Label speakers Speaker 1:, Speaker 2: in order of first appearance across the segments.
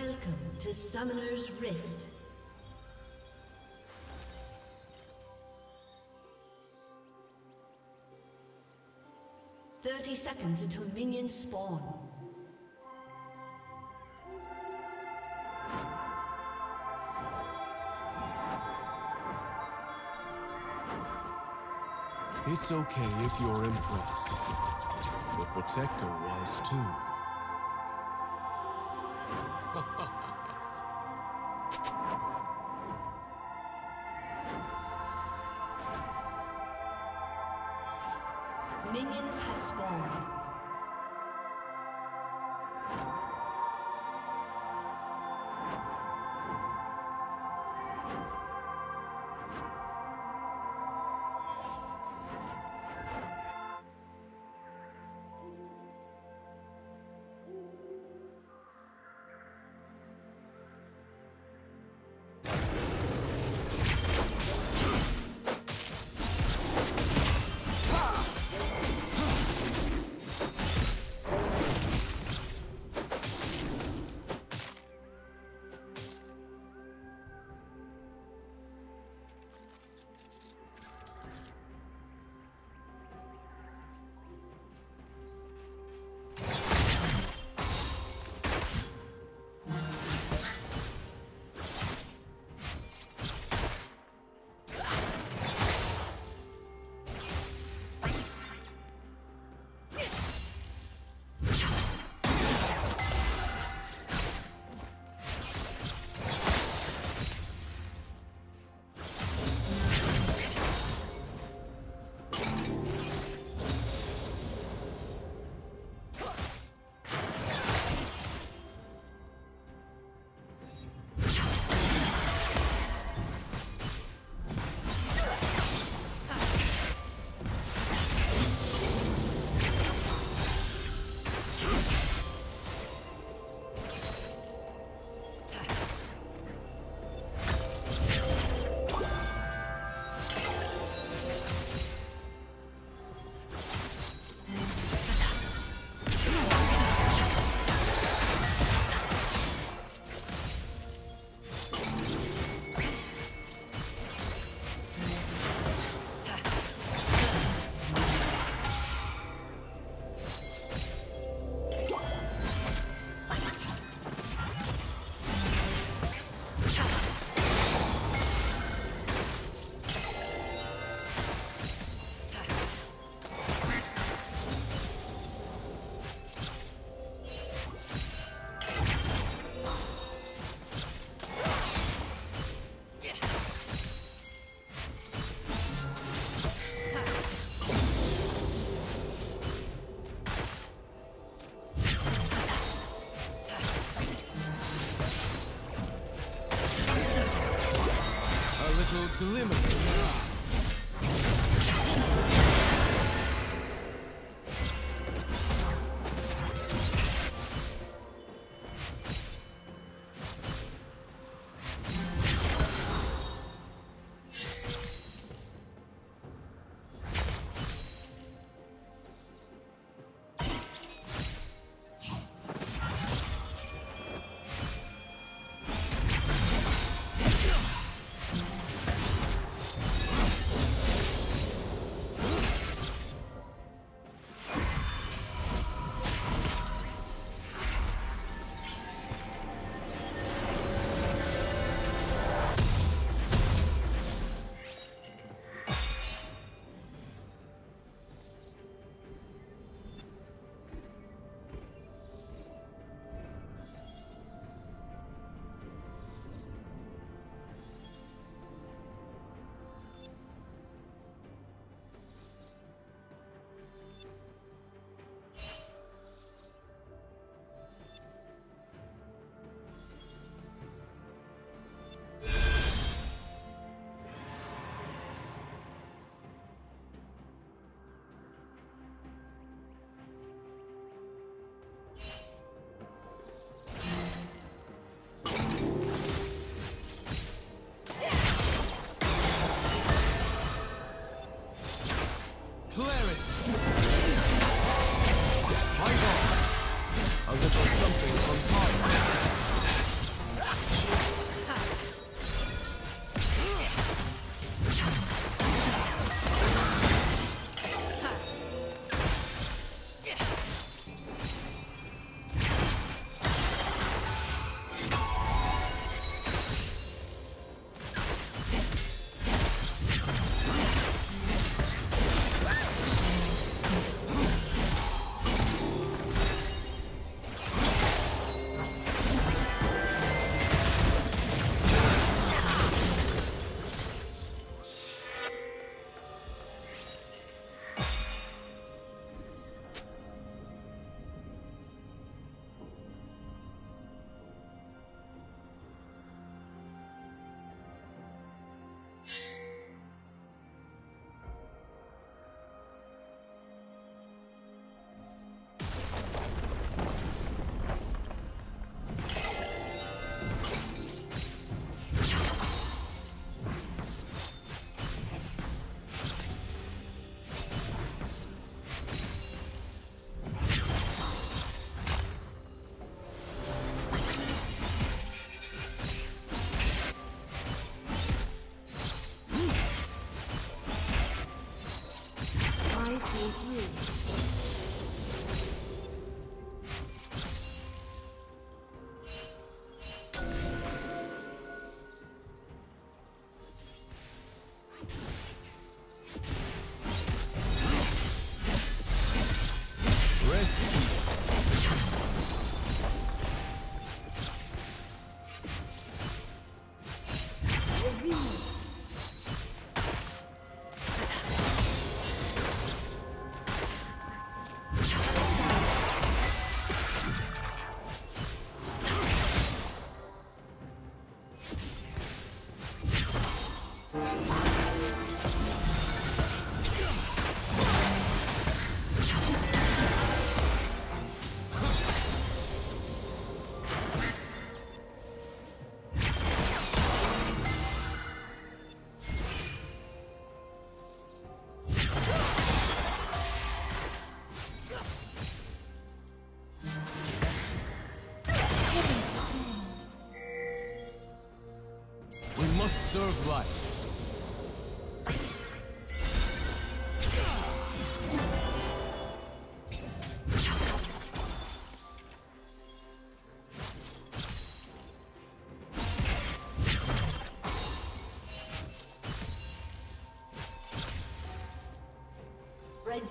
Speaker 1: Welcome to Summoner's Rift. Thirty seconds until minions spawn.
Speaker 2: It's okay if you're impressed. The Protector was too.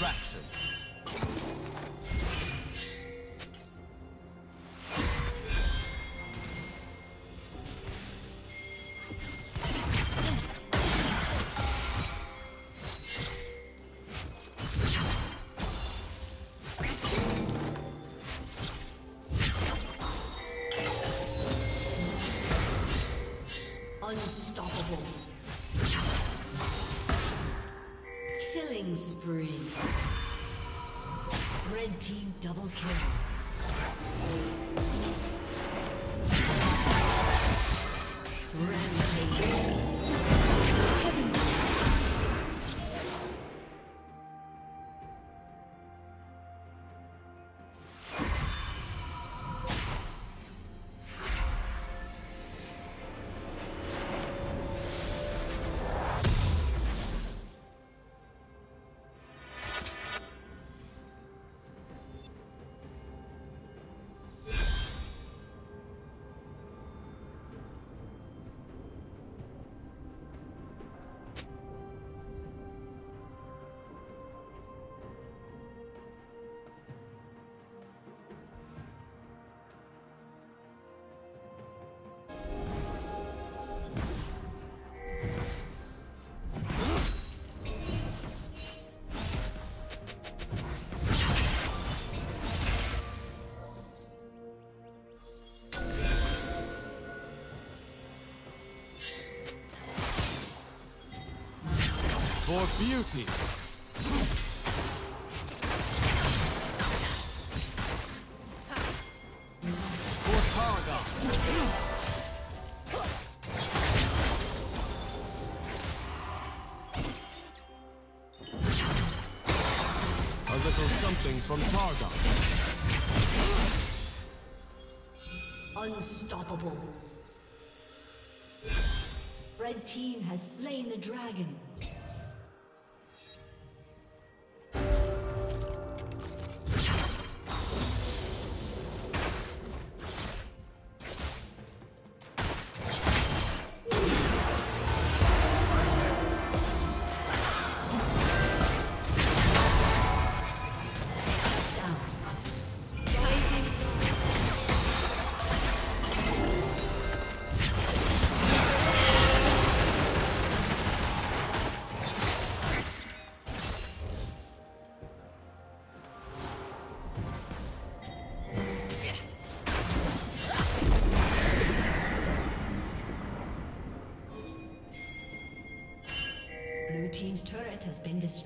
Speaker 1: Wonderful
Speaker 2: For beauty. For Targon. A little something from Targon.
Speaker 1: Unstoppable. Red team has slain the dragon.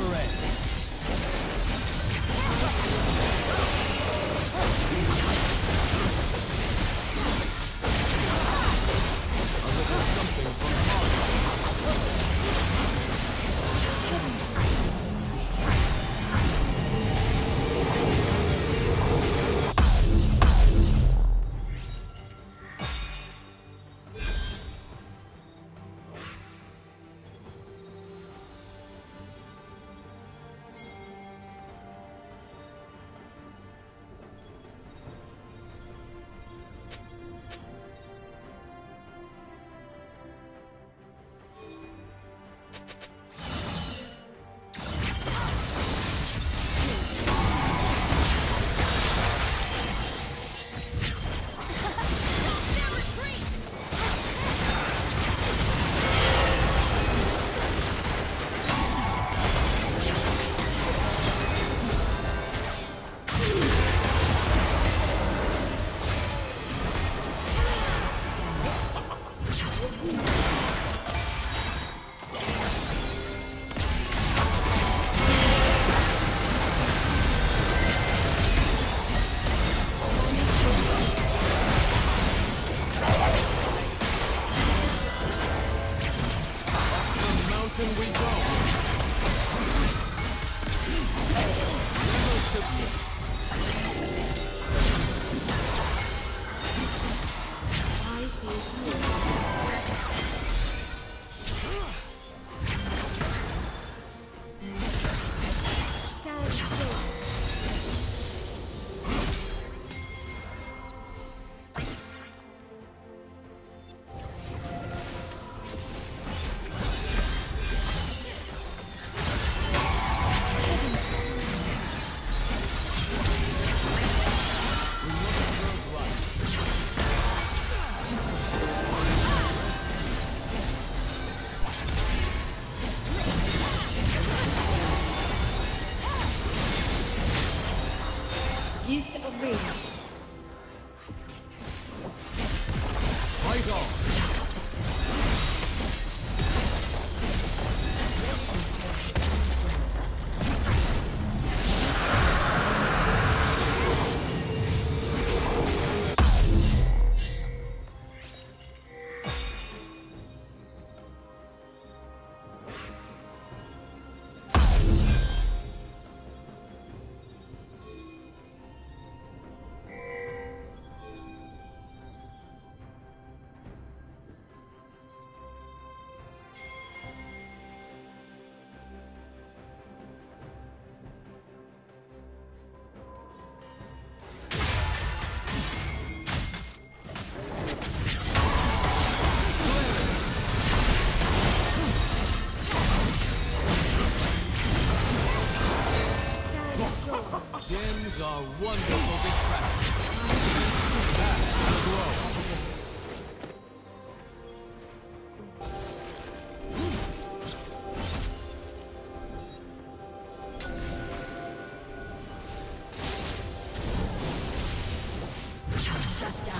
Speaker 2: never
Speaker 1: end.
Speaker 2: Fight are wonderful distractions. Fast grow.
Speaker 1: Shut down.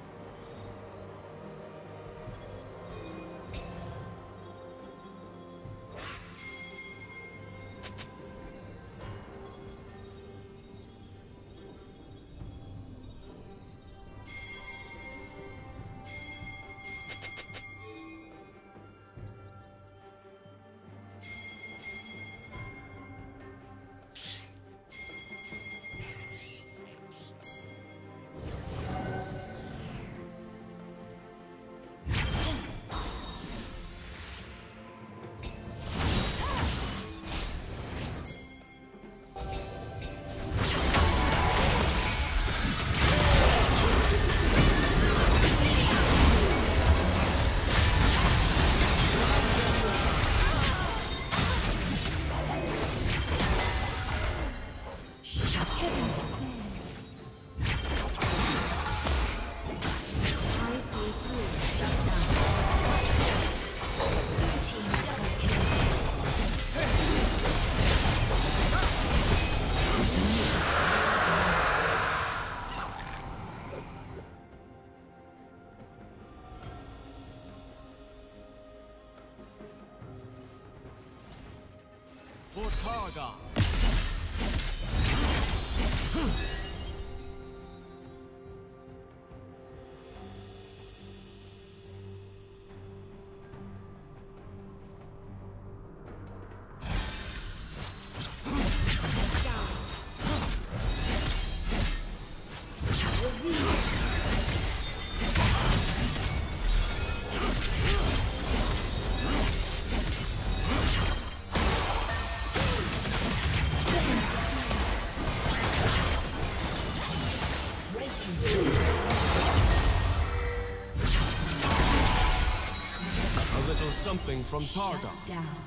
Speaker 2: From Targon.
Speaker 1: Down.